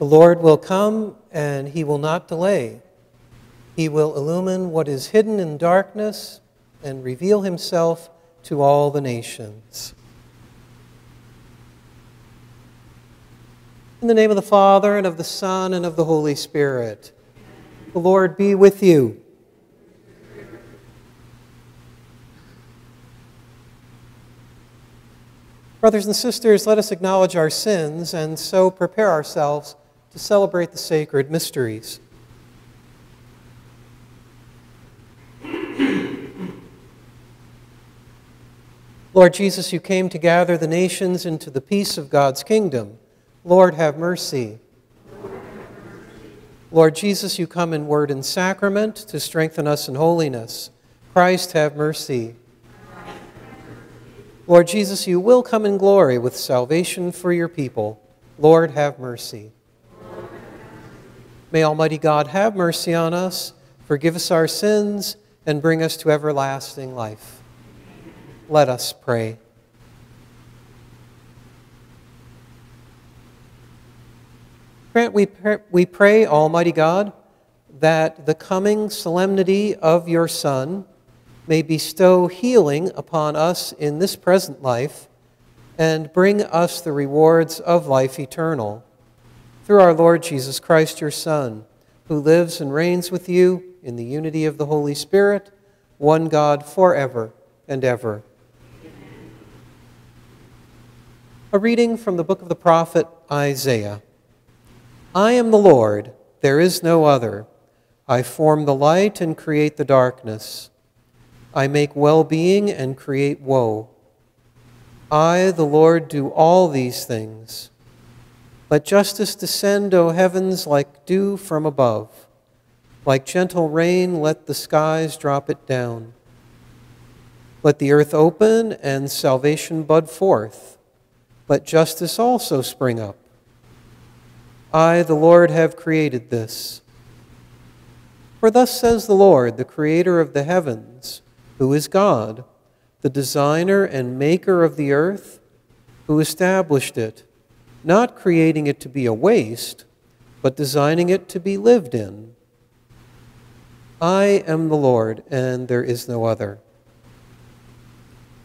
The Lord will come and he will not delay. He will illumine what is hidden in darkness and reveal himself to all the nations. In the name of the Father, and of the Son, and of the Holy Spirit, the Lord be with you. Brothers and sisters, let us acknowledge our sins and so prepare ourselves to celebrate the sacred mysteries. Lord Jesus, you came to gather the nations into the peace of God's kingdom. Lord, have mercy. Lord Jesus, you come in word and sacrament to strengthen us in holiness. Christ, have mercy. Lord Jesus, you will come in glory with salvation for your people. Lord, have mercy. May Almighty God have mercy on us, forgive us our sins, and bring us to everlasting life. Let us pray. Grant, we, we pray, Almighty God, that the coming solemnity of your Son may bestow healing upon us in this present life and bring us the rewards of life eternal. Through our Lord Jesus Christ, your Son, who lives and reigns with you in the unity of the Holy Spirit, one God forever and ever. A reading from the book of the prophet Isaiah. I am the Lord, there is no other. I form the light and create the darkness. I make well being and create woe. I, the Lord, do all these things. Let justice descend, O heavens, like dew from above. Like gentle rain, let the skies drop it down. Let the earth open and salvation bud forth. Let justice also spring up. I, the Lord, have created this. For thus says the Lord, the Creator of the heavens, who is God, the designer and maker of the earth, who established it, not creating it to be a waste, but designing it to be lived in. I am the Lord, and there is no other.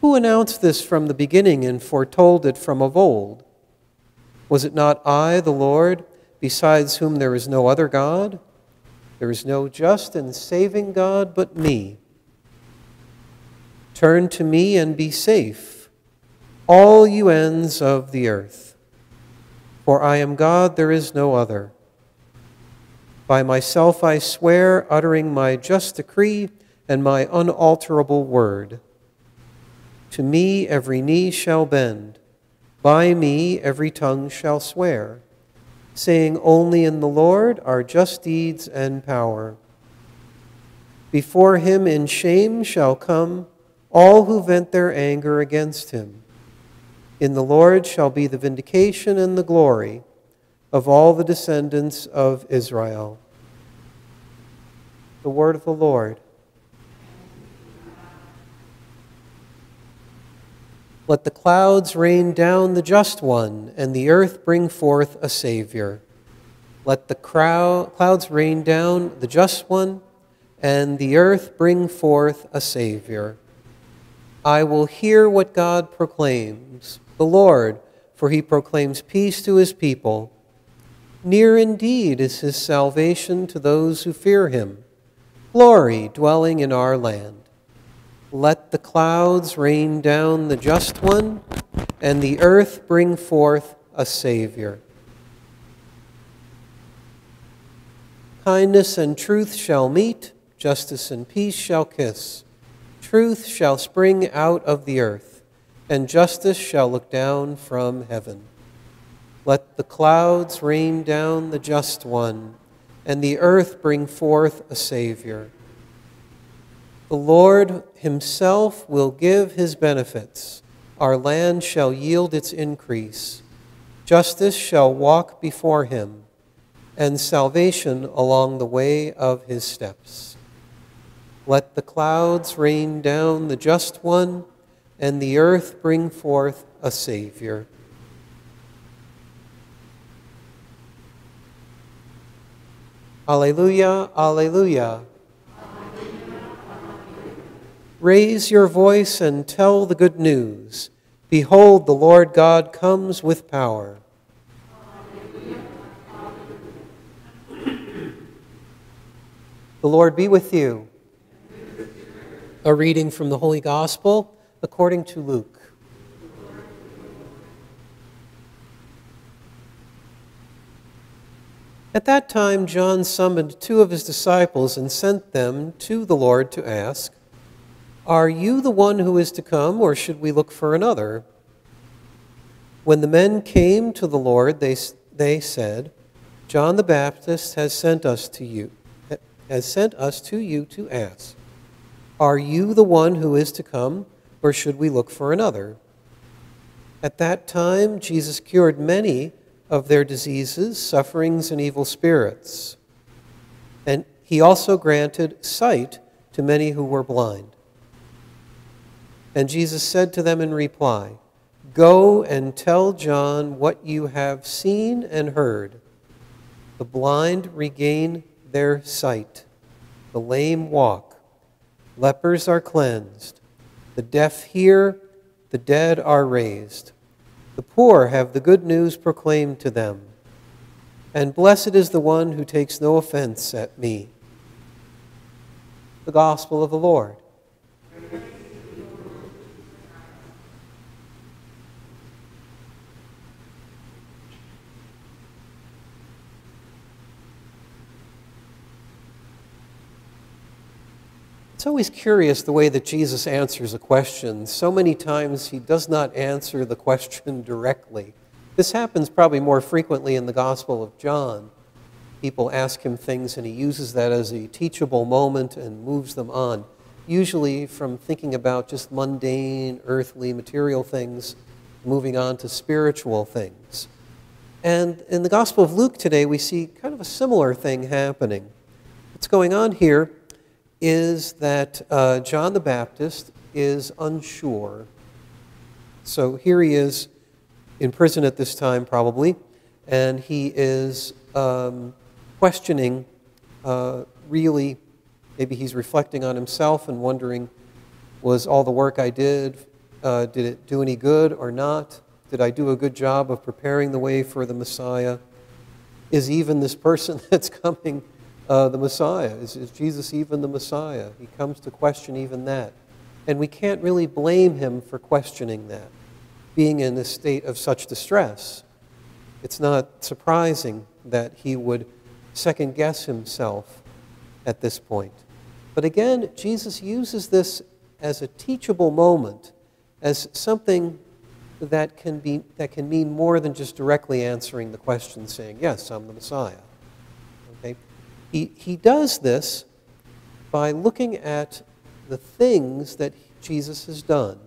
Who announced this from the beginning and foretold it from of old? Was it not I, the Lord? besides whom there is no other God. There is no just and saving God but me. Turn to me and be safe, all you ends of the earth. For I am God, there is no other. By myself I swear, uttering my just decree and my unalterable word. To me every knee shall bend, by me every tongue shall swear saying, Only in the Lord are just deeds and power. Before him in shame shall come all who vent their anger against him. In the Lord shall be the vindication and the glory of all the descendants of Israel. The word of the Lord. Let the clouds rain down the just one, and the earth bring forth a Savior. Let the clouds rain down the just one, and the earth bring forth a Savior. I will hear what God proclaims, the Lord, for he proclaims peace to his people. Near indeed is his salvation to those who fear him, glory dwelling in our land. Let the clouds rain down the just one, and the earth bring forth a Savior. Kindness and truth shall meet, justice and peace shall kiss. Truth shall spring out of the earth, and justice shall look down from heaven. Let the clouds rain down the just one, and the earth bring forth a Savior. The Lord himself will give his benefits. Our land shall yield its increase. Justice shall walk before him, and salvation along the way of his steps. Let the clouds rain down the just one, and the earth bring forth a Savior. Alleluia, Alleluia. Raise your voice and tell the good news. Behold, the Lord God comes with power. The Lord be with you. A reading from the Holy Gospel according to Luke. At that time, John summoned two of his disciples and sent them to the Lord to ask, Are you the one who is to come, or should we look for another? When the men came to the Lord, they, they said, John the Baptist has sent us to you has sent us to you to ask Are you the one who is to come, or should we look for another? At that time, Jesus cured many of their diseases, sufferings, and evil spirits. And he also granted sight to many who were blind. And Jesus said to them in reply, Go and tell John what you have seen and heard. The blind regain their sight. The lame walk. Lepers are cleansed. The deaf hear. The dead are raised. The poor have the good news proclaimed to them. And blessed is the one who takes no offense at me. The Gospel of the Lord. It's always curious the way that Jesus answers a question. So many times he does not answer the question directly. This happens probably more frequently in the Gospel of John. People ask him things and he uses that as a teachable moment and moves them on, usually from thinking about just mundane, earthly, material things, moving on to spiritual things. And in the Gospel of Luke today, we see kind of a similar thing happening. What's going on here is that uh, John the Baptist is unsure. So here he is in prison at this time, probably, and he is um, questioning uh, really, maybe he's reflecting on himself and wondering was all the work I did, uh, did it do any good or not? Did I do a good job of preparing the way for the Messiah? Is even this person that's coming uh, the Messiah? Is, is Jesus even the Messiah? He comes to question even that. And we can't really blame him for questioning that, being in a state of such distress. It's not surprising that he would second guess himself at this point. But again, Jesus uses this as a teachable moment, as something that can, be, that can mean more than just directly answering the question, saying, Yes, I'm the Messiah. He, he does this by looking at the things that Jesus has done.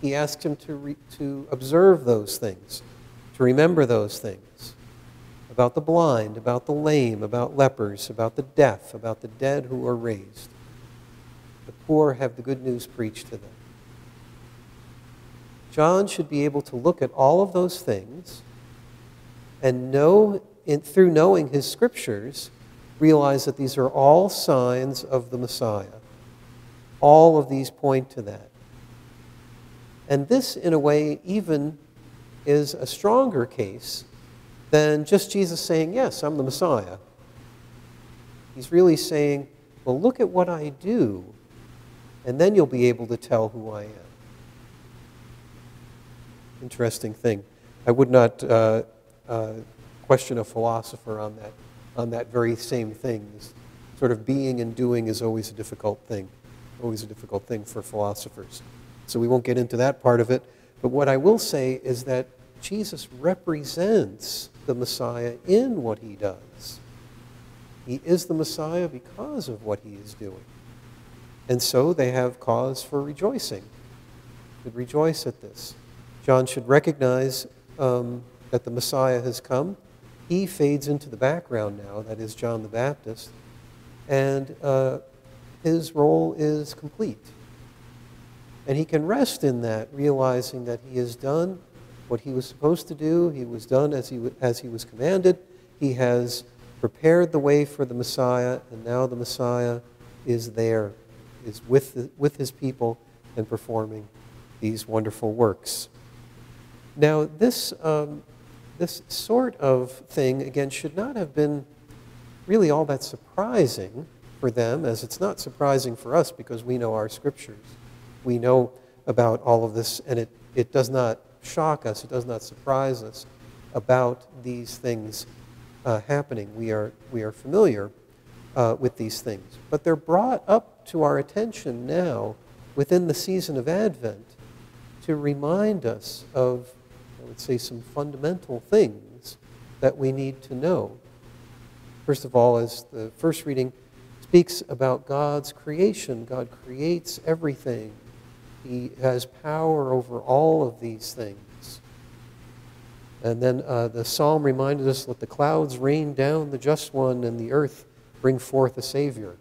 He asks him to, re, to observe those things, to remember those things about the blind, about the lame, about lepers, about the deaf, about the dead who are raised. The poor have the good news preached to them. John should be able to look at all of those things and know, in, through knowing his scriptures, realize that these are all signs of the Messiah. All of these point to that. And this, in a way, even is a stronger case than just Jesus saying, Yes, I'm the Messiah. He's really saying, Well, look at what I do, and then you'll be able to tell who I am. Interesting thing. I would not uh, uh, question a philosopher on that on that very same thing. This sort of being and doing is always a difficult thing, always a difficult thing for philosophers. So we won't get into that part of it. But what I will say is that Jesus represents the Messiah in what he does. He is the Messiah because of what he is doing. And so they have cause for rejoicing. Should rejoice at this. John should recognize um, that the Messiah has come he fades into the background now, that is John the Baptist, and uh, his role is complete. And he can rest in that, realizing that he has done what he was supposed to do. He was done as he, as he was commanded. He has prepared the way for the Messiah, and now the Messiah is there, is with, the, with his people and performing these wonderful works. Now, this, um, this sort of thing, again, should not have been really all that surprising for them, as it's not surprising for us because we know our scriptures. We know about all of this, and it, it does not shock us, it does not surprise us about these things uh, happening. We are, we are familiar uh, with these things. But they're brought up to our attention now within the season of Advent to remind us of, would say, some fundamental things that we need to know. First of all, as the first reading speaks about God's creation, God creates everything. He has power over all of these things. And then uh, the psalm reminded us let the clouds rain down the just one and the earth bring forth a Savior.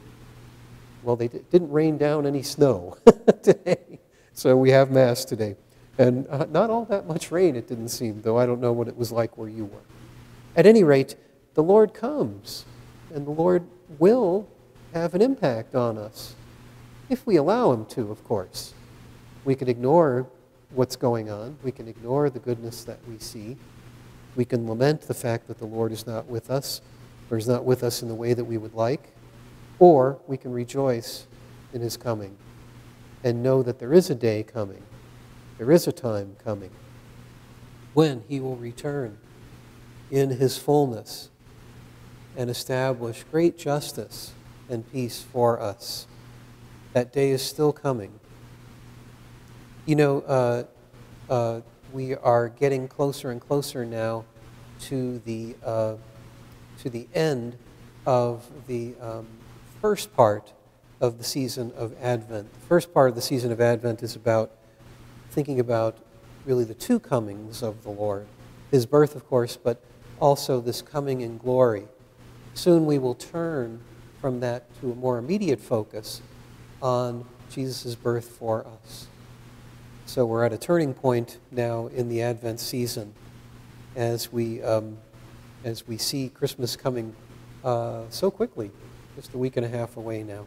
Well, they didn't rain down any snow today. So we have Mass today. And uh, not all that much rain, it didn't seem, though I don't know what it was like where you were. At any rate, the Lord comes, and the Lord will have an impact on us, if we allow Him to, of course. We can ignore what's going on, we can ignore the goodness that we see, we can lament the fact that the Lord is not with us, or is not with us in the way that we would like, or we can rejoice in His coming and know that there is a day coming, there is a time coming when He will return in His fullness and establish great justice and peace for us. That day is still coming. You know, uh, uh, we are getting closer and closer now to the, uh, to the end of the um, first part of the season of Advent. The first part of the season of Advent is about thinking about really the two comings of the Lord his birth, of course, but also this coming in glory. Soon we will turn from that to a more immediate focus on Jesus' birth for us. So we're at a turning point now in the Advent season as we, um, as we see Christmas coming uh, so quickly, just a week and a half away now.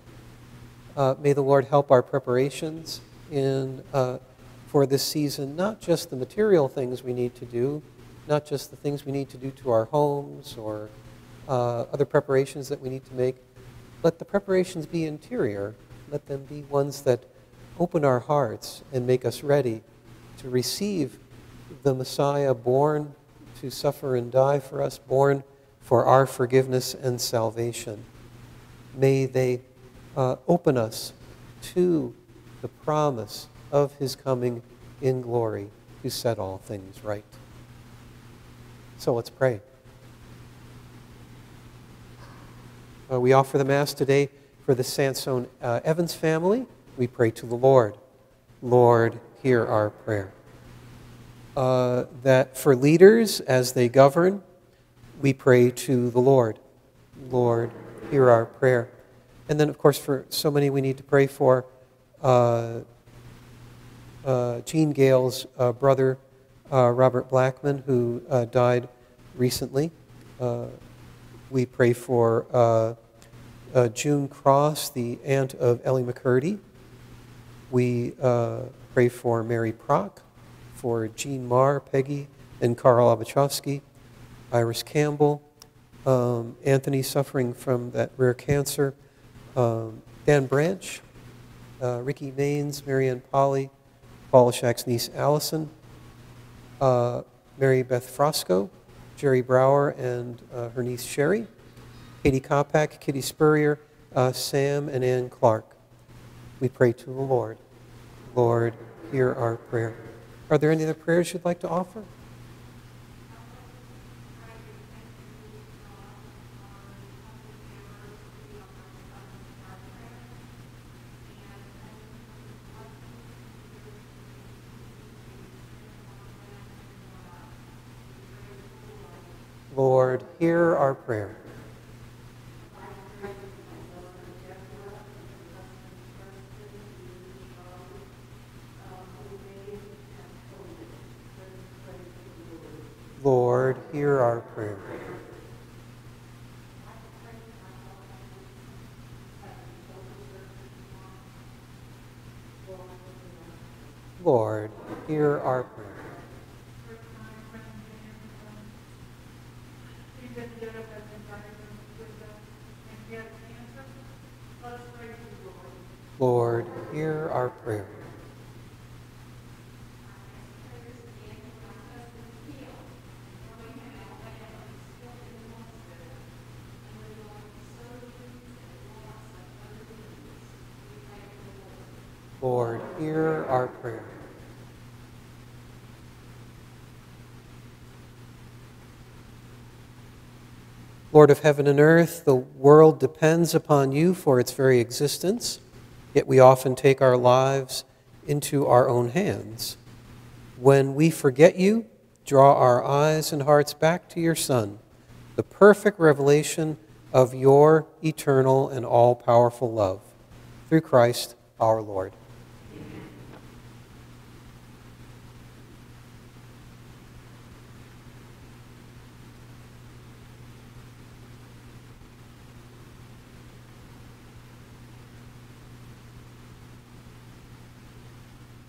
Uh, may the Lord help our preparations in, uh, for this season, not just the material things we need to do, not just the things we need to do to our homes or uh, other preparations that we need to make. Let the preparations be interior. Let them be ones that open our hearts and make us ready to receive the Messiah born to suffer and die for us, born for our forgiveness and salvation. May they uh, open us to the promise of his coming in glory to set all things right. So let's pray. Uh, we offer the Mass today for the Sansone uh, Evans family. We pray to the Lord. Lord, hear our prayer. Uh, that for leaders as they govern, we pray to the Lord. Lord, hear our prayer. And then, of course, for so many we need to pray for uh, uh, Gale's uh, brother, uh, Robert Blackman, who died recently. We pray for June Cross, the aunt of Ellie McCurdy. We pray for Mary Prock, for Jean Marr, Peggy, and Carl Abachowski, Iris Campbell, um, Anthony suffering from that rare cancer, um, Dan Branch, uh, Ricky Maines, Marianne Polly, Paula Shack's niece Allison, uh, Mary Beth Frosco, Jerry Brower and uh, her niece Sherry, Katie Kopak, Kitty Spurrier, uh, Sam, and Ann Clark. We pray to the Lord. Lord, hear our prayer. Are there any other prayers you'd like to offer? Lord, hear our prayer. Lord, hear our prayer. Lord, hear our prayer. Lord, hear our prayer. Lord, hear our prayer. Lord of heaven and earth, the world depends upon you for its very existence, yet we often take our lives into our own hands. When we forget you, draw our eyes and hearts back to your Son, the perfect revelation of your eternal and all powerful love. Through Christ our Lord.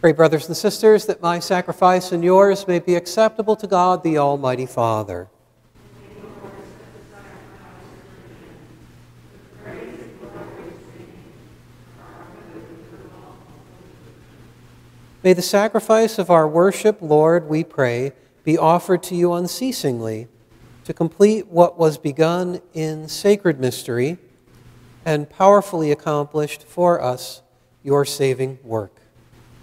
Pray, brothers and sisters, that my sacrifice and yours may be acceptable to God, the Almighty Father. May the sacrifice of our worship, Lord, we pray, be offered to you unceasingly to complete what was begun in sacred mystery and powerfully accomplished for us your saving work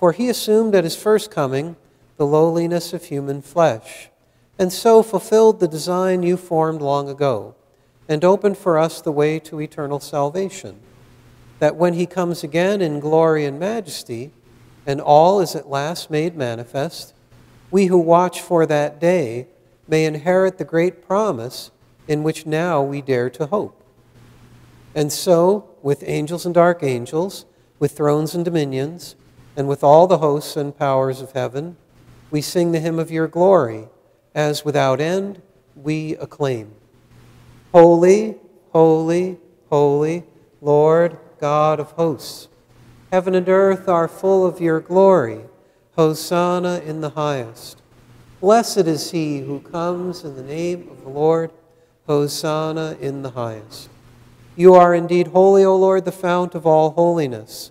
for he assumed at his first coming the lowliness of human flesh, and so fulfilled the design you formed long ago, and opened for us the way to eternal salvation, that when he comes again in glory and majesty, and all is at last made manifest, we who watch for that day may inherit the great promise in which now we dare to hope. And so, with angels and archangels, with thrones and dominions, and with all the hosts and powers of heaven, we sing the hymn of your glory, as without end we acclaim. Holy, holy, holy, Lord God of hosts, heaven and earth are full of your glory. Hosanna in the highest. Blessed is he who comes in the name of the Lord. Hosanna in the highest. You are indeed holy, O Lord, the fount of all holiness.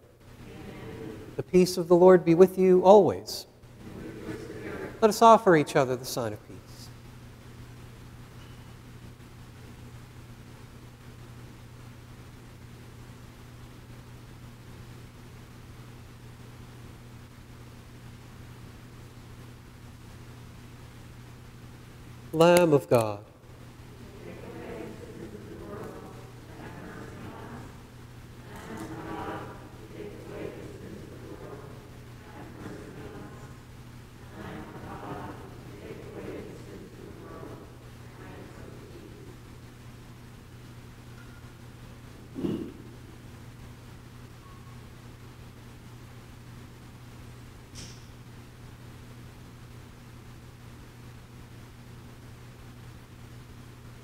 The peace of the Lord be with you always. Let us offer each other the sign of peace. Lamb of God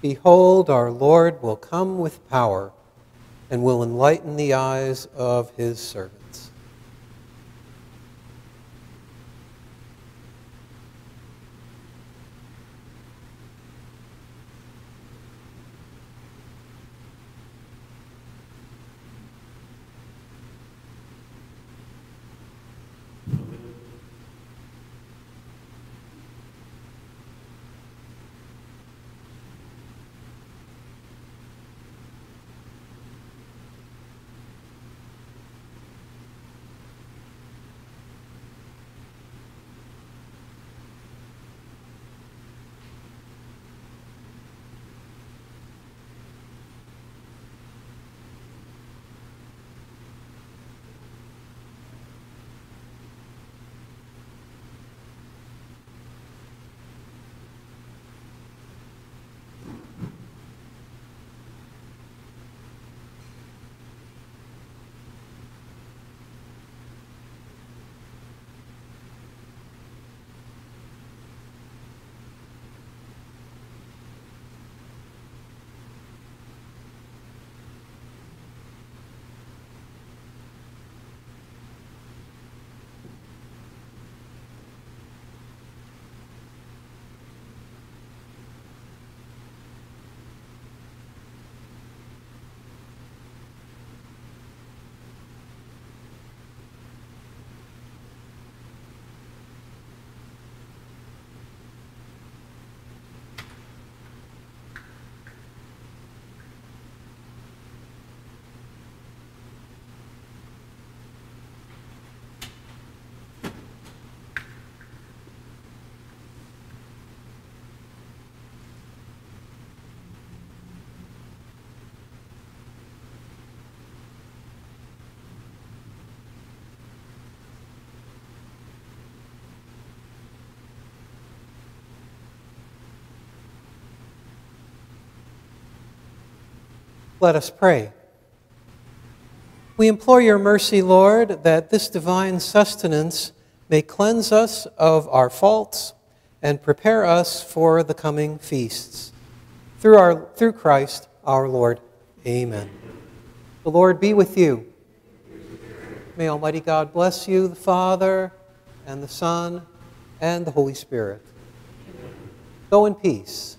Behold, our Lord will come with power and will enlighten the eyes of his servants. Let us pray. We implore your mercy, Lord, that this divine sustenance may cleanse us of our faults and prepare us for the coming feasts. Through, our, through Christ our Lord. Amen. The Lord be with you. May Almighty God bless you, the Father, and the Son, and the Holy Spirit. Go in peace.